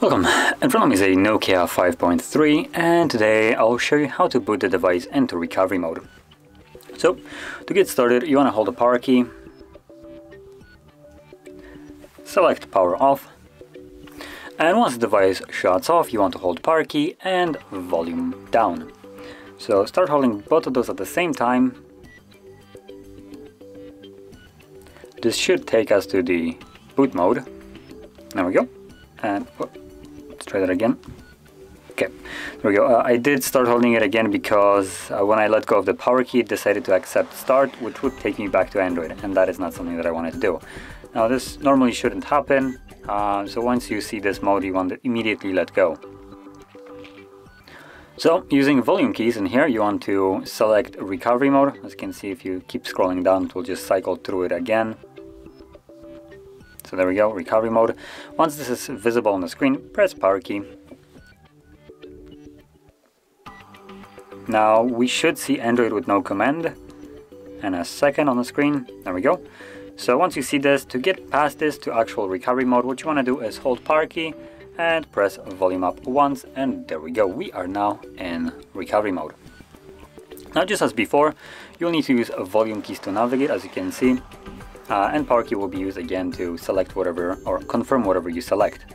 Welcome, in front of me is a Nokia 5.3 and today I'll show you how to boot the device into recovery mode. So, to get started you want to hold the power key, select power off, and once the device shuts off you want to hold power key and volume down. So start holding both of those at the same time. This should take us to the boot mode. There we go. And let's try that again. Okay, there we go. Uh, I did start holding it again because uh, when I let go of the power key, it decided to accept start, which would take me back to Android, and that is not something that I wanted to do. Now this normally shouldn't happen, uh, so once you see this mode, you want to immediately let go. So using volume keys in here, you want to select recovery mode. As you can see, if you keep scrolling down, it will just cycle through it again. So there we go, recovery mode. Once this is visible on the screen, press power key. Now we should see Android with no command and a second on the screen. There we go. So once you see this, to get past this to actual recovery mode, what you want to do is hold power key and press volume up once and there we go. We are now in recovery mode. Now just as before, you'll need to use volume keys to navigate as you can see uh, and power key will be used again to select whatever or confirm whatever you select.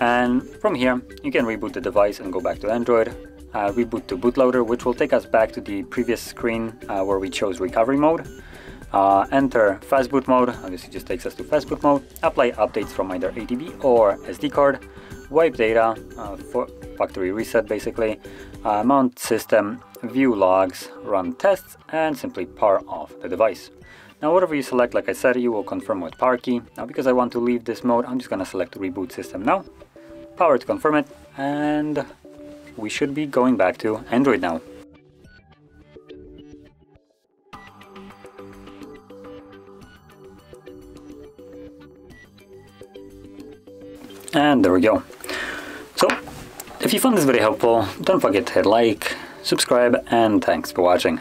And from here, you can reboot the device and go back to Android, uh, reboot to bootloader, which will take us back to the previous screen uh, where we chose recovery mode. Uh, enter fastboot mode, obviously just takes us to fastboot mode, apply updates from either ADB or SD card, wipe data, uh, for factory reset basically, uh, mount system, view logs, run tests, and simply power off the device. Now whatever you select, like I said, you will confirm with power key. Now because I want to leave this mode, I'm just gonna select reboot system now. Power to confirm it, and we should be going back to Android now. And there we go. So, if you found this video helpful, don't forget to hit like, subscribe, and thanks for watching.